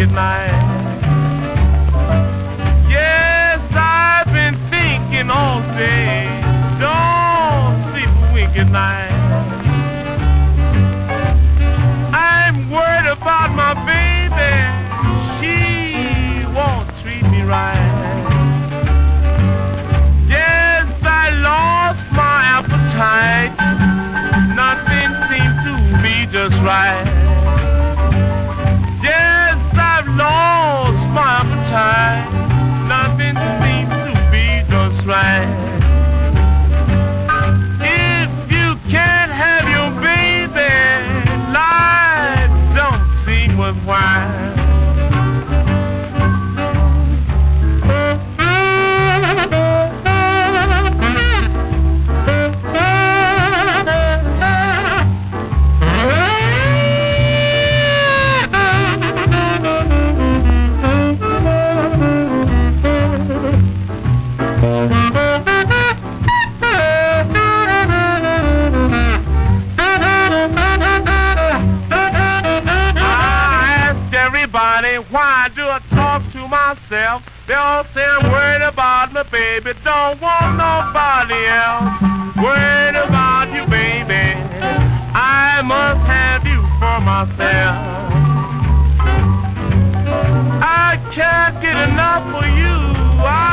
at night. Yes, I've been thinking all day. Don't sleep a wink at night. I'm worried about my baby. She won't treat me right. Yes, I lost my appetite. Nothing seems to be just right. Be everybody why do I talk to myself? They all say I'm worried about my baby, don't want nobody else. Worried about you, baby. I must have you for myself. I can't get enough of you. I